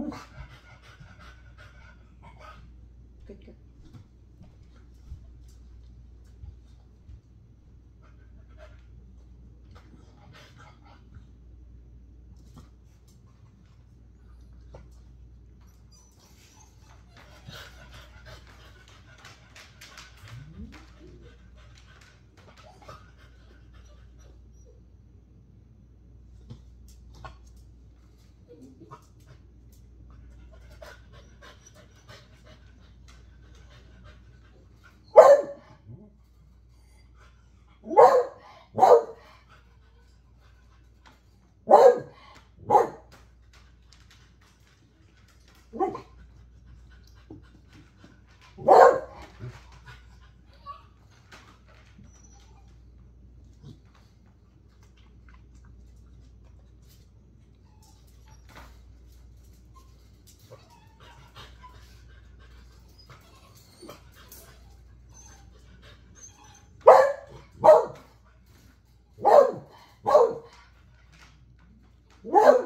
Ух. Катька. Woo!